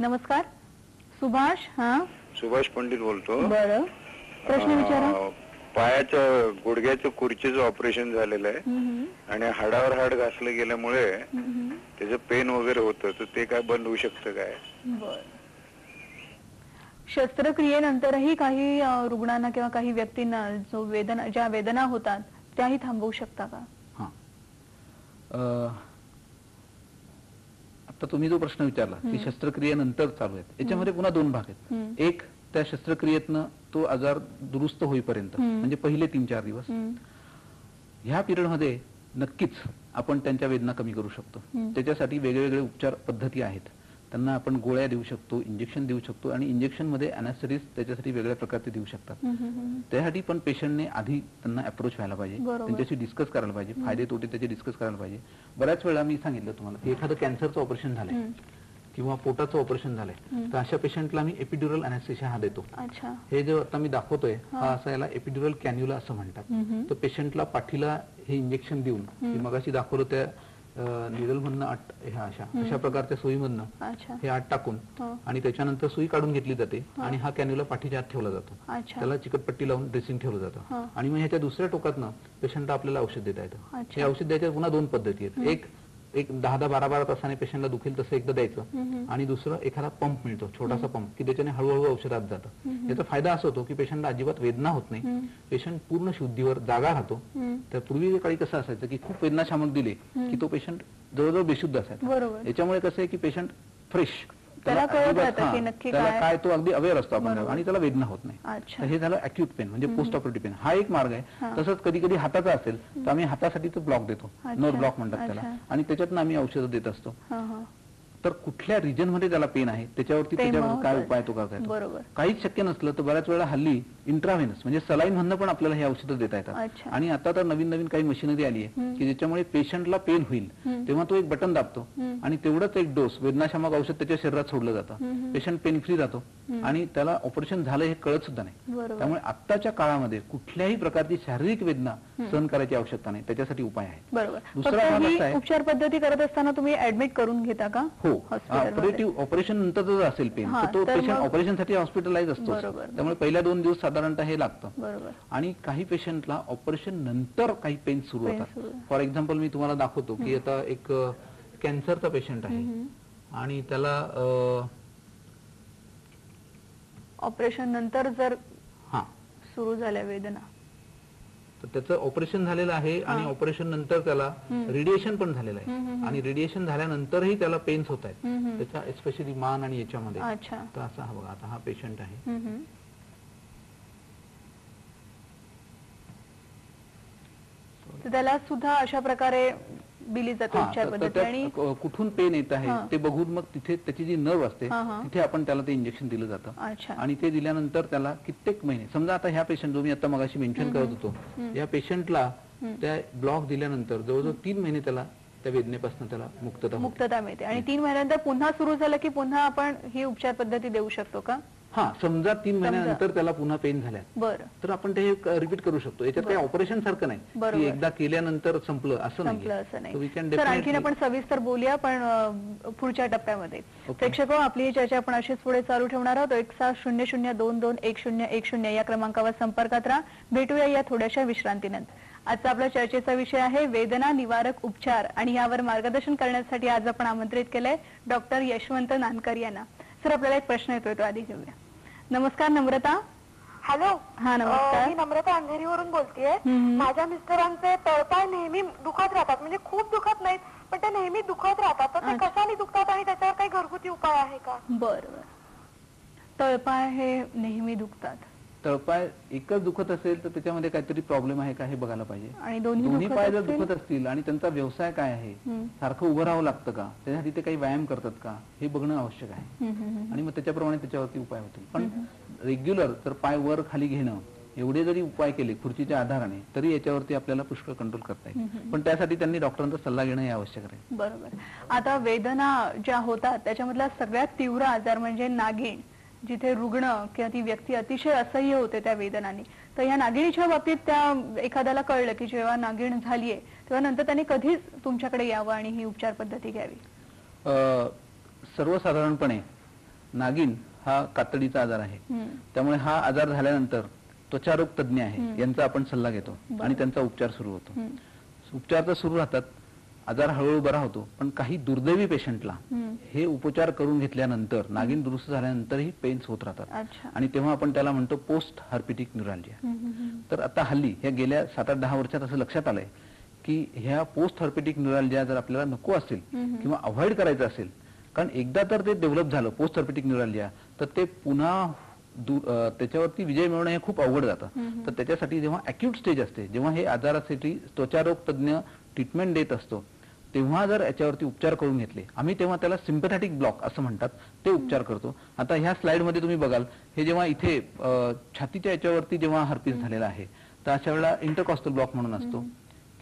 नमस्कार. सुभाष हा? सुभाष पंडित बोलतो. बरं. प्रश्न विचारा. पायाचं गुडघ्याचं खुर्चीचं ऑपरेशन झालेलं आहे. आणि हाडावर हाड घासलं गेल्यामुळे त्याचं पेन वगैरे होतं. तर ते काय बंद होऊ शकतं काय? बरं. शस्त्रक्रियेनंतरही काही रुग्णांना किंवा काही व्यक्तींना जो वेदना ज्या वेदना होतात त्याही थांबवू शकता का? आता तुम्ही जो प्रश्न विचारला की शस्त्रक्रियेनंतर चालू आहेत. याच्यामध्ये पुन्हा दोन भाग आहेत. एक त्या शस्त्रक्रियेतनं तो आजार दुरुस्त होईपर्यंत. म्हणजे पहिले तीन चार दिवस. ह्या पिरियडमध्ये नक्कीच आपण त्यांच्या वेदना कमी करू शकतो. त्याच्यासाठी वेगवेगळे उपचार पद्धती आहेत. त्यांना आपण गोळ्या देऊ शकतो इंजेक्शन देऊ शकतो आणि इंजेक्शनमध्ये अनॅस्थेटिस त्याच्यासाठी वेगळ्या प्रकारचे देऊ शकतात. त्यासाठी पण पेशंटने आधी त्यांना अप्रोच व्हायला पाहिजे. त्यांच्याशी डिस्कस करायला पाहिजे. फायदे तोटे त्याचे डिस्कस करायला पाहिजे. बऱ्याच वेळा मी सांगितलं तुम्हाला की एखादं कॅन्सरचं ऑपरेशन झालंय. किंवा पोटाचं ऑपरेशन झालंय. तर अशा पेशंटला मी एपिड्युरल अनॅस्थेशिया हा देतो. हे जे आता मी दाखवतोय हा. असा याला एपिड्युरल कॅन्युला असं म्हणतात. तर पेशंटला पाठीला हे इंजेक्शन देऊन मगाशी दाखवलं त्या निडल मधनं आत ह्या अशा अशा प्रकारच्या सुईमधनं अच्छा. हे आत टाकून हा. आणि त्याच्यानंतर सुई काढून घेतली जाते आणि हा कॅन्युला पाठीच्या आत ठेवला जातो. अच्छा. त्याला चिकटपट्टी लावून ड्रेसिंग ठेवलं हा. जातं आणि मग ह्याच्या दुसऱ्या टोकातनं पेशंटला आपल्याला औषध देता येतं. हे औषध द्यायच्या पुन्हा दोन पद्धती आहेत. एक एक दहा दहा बारा बारा तासाने पेशंटला दुखेल तसं एकदा द्यायचं. आणि दुसरं एखादा पंप मिळतो छोटासा पंप की त्याच्याने हळूहळू औषधात जातं. याचा फायदा असा होतो की पेशंटला अजिबात वेदना होत नाही. पेशंट पूर्ण शुद्धीवर जागा राहतो. तर पूर्वीच्या काळी कसं असायचं की खूप वेदना शामक दिले की तो पेशंट जवळजवळ बेशुद्ध असायचा. बरोबर. याच्यामुळे कसं आहे की पेशंट फ्रेश त्याला कळत राहतं की नक्की त्याला काय- काय तो अगदी अवेअर असतो आपण बरोबर. आणि त्याला वेदना होत नाही. अच्छा. तर हे झालं अक्यूट पेन म्हणजे पोस्ट ऑपरेटिव्ह पेन हा एक मार्ग आहे. तसंच कधी कधी हाताचा असेल तर आम्ही हातासाठी तो ब्लॉक देतो. अच्छा. नर्व ब्लॉक म्हणतात त्याला. अच्छा. आणि त्याच्यातनं आम्ही औषधं देत असतो. हा हा. तर कुठल्या रिजनमध्ये त्याला पेन आहे त्याच्यावरती त्याच्यावर काय. उपाय तो बरोबर. काहीच शक्य नसलं तर बऱ्याच वेळा हल्ली इंट्राव्हेनस म्हणजे सलाईन म्हणणं पण आपल्याला हे औषधं देता येतात. आणि आता तर नवीन नवीन काही मशिनरी आली आहे की ज्याच्यामुळे पेशंटला पेन होईल. तेव्हा तो एक बटन दाबतो आणि तेवढंच एक डोस वेदनाशामक औषध त्याच्या शरीरात सोडलं जातं. पेशंट पेन फ्री जातो. आणि त्याला ऑपरेशन झालं हे कळत सुद्धा नाही. त्यामुळे आत्ताच्या काळामध्ये कुठल्याही प्रकारची शारीरिक वेदना सहन करायची आवश्यकता नाही. त्याच्यासाठी उपाय आहे. बरोबर. दुसरा उपचार पद्धती करत असताना तुम्ही ऍडमिट करून घेता का? हो हॉस्पिटलमध्ये? ऑपरेटिव्ह ऑपरेशन नंतर जर असेल पेन हा, तर तो पेशंट मग- ऑपरेशनसाठी हॉस्पिटलाइज असतो. त्यामुळे पहिल्या दोन दिवस साधारणतः हे लागतं. आणि काही पेशंटला ऑपरेशन नंतर काही पेन सुरू होतात. फॉर एक्झाम्पल मी तुम्हाला दाखवतो की आता एक कॅन्सरचा पेशंट आहे. आणि त्याला ऑपरेशन नंतर जर हा. सुरू झाल्या वेदना. तर त्याचं ऑपरेशन झालेलं आहे आणि ऑपरेशन नंतर त्याला रेडिएशन पण झालेलं आहे. आणि रेडिएशन झाल्यानंतरही त्याला पेन्स होत आहेत. त्याचा एस्पेशली मान आणि याच्यामध्ये. अच्छा. तर असा हा बघा आता हा पेशंट आहे. त्याला सुद्धा अशा प्रकारे दिली जाते उपचार पद्धती आणि कुठून पेन येत आहे. ते बघून मग तिथे त्याची जी नर्व असते. तिथे आपण त्याला ते इंजेक्शन दिलं जातं. अच्छा. आणि ते दिल्यानंतर त्याला कित्येक महिने समजा आता ह्या पेशंट जो मी आता मगाशी मेन्शन करत होतो या पेशंटला त्या ब्लॉक दिल्यानंतर जवळजवळ तीन महिने त्याला त्या वेदनेपासून त्याला मुक्तता. मुक्तता मिळते. आणि तीन महिन्यानंतर पुन्हा सुरू झालं की पुन्हा आपण ही उपचार पद्धती देऊ शकतो का? हा समजा तीन महिन्यानंतर त्याला पुन्हा पेन झाल्या बरं. तर आपण ते रिपीट करू शकतो. याच्यात काही ऑपरेशन सारखं नाही. की एकदा केल्यानंतर संपलं असं संपलं असं नाही. तर आणखीन आपण सविस्तर बोलूया पण अं, पुढच्या टप्प्यामध्ये. प्रेक्षक आपली ही चर्चा आपण अशीच पुढे चालू ठेवणार आहोत. एक सात शून्य शून्य दोन दोन एक शून्य एक शून्य या क्रमांकावर संपर्कात राहा. भेटूया या थोड्याशा विश्रांतीनंतर. आजचा आपला चर्चेचा विषय आहे वेदना निवारक उपचार. आणि यावर मार्गदर्शन करण्यासाठी आज आपण आमंत्रित केलंय डॉक्टर यशवंत नानकर यांना. सर आपल्याला एक प्रश्न येतोय तो आधी घेऊया. नमस्कार नम्रता. हॅलो. हा, नमस्कार. अं, मी नम्रता अंधेरीवरून बोलतेय. हम्म. माझ्या मिस्टरांचे तळपाय नेहमी दुखत राहतात. म्हणजे खूप दुखत नाहीत पण ते नेहमी दुखत राहतात. तर ते अच्छा. कशाने दुखतात आणि त्याच्यावर काही घरगुती उपाय आहे का? बर बर. तळपाय हे नेहमी दुखतात. तळपाय एकच दुखत असेल तर त्याच्यामध्ये काहीतरी प्रॉब्लेम आहे का हे बघायला पाहिजे. आणि दोन्ही पाय जर? दुखत असतील आणि त्यांचा व्यवसाय काय आहे. सारखं उभं राहावं लागतं का? त्याच्यासाठी ते काही व्यायाम करतात का? हे बघणं आवश्यक आहे. आणि मग त्याच्याप्रमाणे त्याच्यावरती उपाय होतील. पण रेग्युलर तर पाय वर खाली घेणं एवढे जरी उपाय केले खुर्चीच्या आधाराने तरी याच्यावरती आपल्याला पुष्कळ कंट्रोल करता येईल. पण त्यासाठी त्यांनी डॉक्टरांचा सल्ला घेणं हे आवश्यक आहे. बरोबर. आता वेदना ज्या होतात त्याच्यामधला सगळ्यात तीव्र आजार म्हणजे नागिण. जिथे रुग्ण किंवा ती व्यक्ती अतिशय असह्य होते त्या वेदनाने तर या नागिणीच्या बाबतीत त्या एखाद्याला कळलं की जेव्हा नागिण झालीये तेव्हा नंतर त्यांनी कधीच तुमच्याकडे यावं आणि ही उपचार पद्धती घ्यावी अ, सर्वसाधारणपणे नागिन हा कातडीचा आजार आहे. त्यामुळे हा आजार झाल्यानंतर त्वचारोग तज्ज्ञ आहे. यांचा आपण सल्ला घेतो. आणि त्यांचा उपचार सुरू होतो. उपचार तर सुरू राहतात आजार हळूहळू बरा होतो पण काही दुर्दैवी पेशंटला. हे उपचार करून घेतल्यानंतर नागिन दुरुस्त झाल्यानंतरही पेन्स होत राहतात आणि तेव्हा आपण त्याला म्हणतो पोस्ट हार्पिटिक न्यूरालजिया. तर आता हल्ली ह्या गेल्या सात आठ दहा वर्षात असं लक्षात आलंय की ह्या पोस्ट हर्पेटिक न्यूरालजिया जर आपल्याला नको असेल. किंवा अवॉइड करायचं असेल कारण एकदा तर ते डेव्हलप झालं पोस्ट हर्पेटिक न्यूरालजिया तर ते पुन्हा त्याच्यावरती विजय मिळवणं हे खूप अवघड जातं. तर त्याच्यासाठी जेव्हा अॅक्यूट स्टेज असते जेव्हा हे आजारासाठी त्वचारोग तज्ज्ञ ट्रीटमेंट देत असतो तेव्हा जर याच्यावरती उपचार करून घेतले आम्ही तेव्हा त्याला सिम्पथॅटिक ब्लॉक असं म्हणतात ते उपचार करतो. आता ह्या स्लाइडमध्ये तुम्ही बघाल हे जेव्हा इथे छातीच्या याच्यावरती जेव्हा हर्पीस झालेला आहे तर अशा वेळेला इंटरकॉस्टल ब्लॉक म्हणून असतो.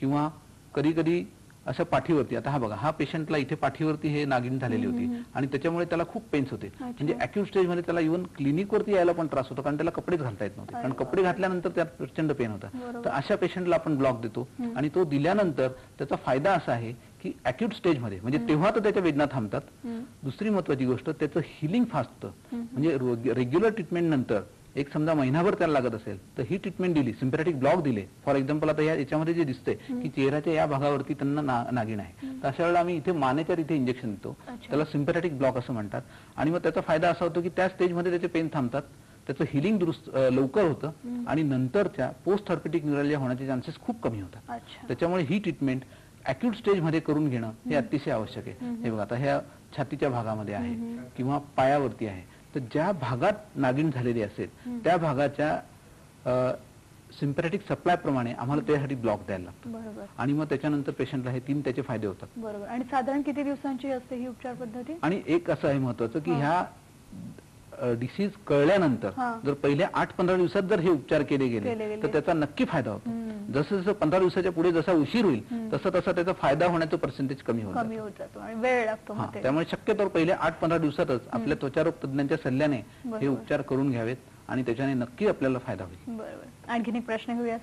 किंवा कधी कधी अशा पाठीवरती आता हा बघा हा पेशंटला इथे पाठीवरती हे नागिन झालेली होती आणि त्याच्यामुळे त्याला खूप पेन्स होते. म्हणजे अॅक्यूट स्टेजमध्ये त्याला इव्हन क्लिनिकवरती यायला पण त्रास होतो कारण त्याला कपडेच घालता येत नव्हते. कारण कपडे घातल्यानंतर त्यात प्रचंड पेन होता. तर अशा पेशंटला आपण ब्लॉक देतो आणि तो दिल्यानंतर त्याचा फायदा असा आहे की अॅक्यूट स्टेजमध्ये म्हणजे तेव्हा तर त्याच्या वेदना थांबतात. दुसरी महत्वाची गोष्ट त्याचं हिलिंग फास्ट होतं. म्हणजे रेग्युलर ट्रीटमेंट नंतर एक समजा महिनाभर त्याला लागत असेल तर ही ट्रीटमेंट दिली सिम्पॅथेटिक ब्लॉक दिले. फॉर एक्झाम्पल आता या याच्यामध्ये जे दिसतंय की चेहऱ्याच्या या भागावरती त्यांना नागिण आहे. तर अशा वेळेला आम्ही इथे मानेच्या तिथे इंजेक्शन देतो. त्याला सिम्पॅथेटिक ब्लॉक असं म्हणतात. आणि मग त्याचा फायदा असा होतो की त्या स्टेजमध्ये त्याचे पेन थांबतात. त्याचं हिलिंग दुरुस्त लवकर होतं. आणि नंतरच्या पोस्ट हर्पेटिक न्यूरलिया होण्याचे चान्सेस खूप कमी होतात. त्याच्यामुळे ही ट्रीटमेंट अॅक्यूट स्टेजमध्ये करून घेणं हे अतिशय आवश्यक आहे. हे बघा आता ह्या छातीच्या भागामध्ये आहे किंवा पायावरती आहे. तर ज्या भागात नागिण झालेली असेल त्या भागाच्या सिम्पॅथेटिक सप्लाय प्रमाणे आम्हाला त्यासाठी ब्लॉक द्यायला लागतो बरोबर. आणि मग त्याच्यानंतर पेशंटला हे तीन त्याचे फायदे होतात. बरोबर. आणि साधारण किती दिवसांची असते ही उपचार पद्धती? आणि एक असं आहे महत्वाचं की ह्या डिसीज कळल्यानंतर. जर पहिल्या आठ पंधरा दिवसात जर हे उपचार केले गेले. तर त्याचा नक्की फायदा होतो. जसं जसं पंधरा दिवसाच्या पुढे जसा उशीर होईल तसं तसा त्याचा फायदा होण्याचं पर्सेंटेज कमी होत जातो आणि वेळ लागतो त्यामुळे शक्यतो पहिल्या आठ पंधरा दिवसातच आपल्या त्वचारोग तज्ञांच्या सल्ल्याने हे. उपचार करून घ्यावेत आणि त्याच्याने नक्की आपल्याला फायदा होईल बरोबर आणखीन एक प्रश्न घेऊया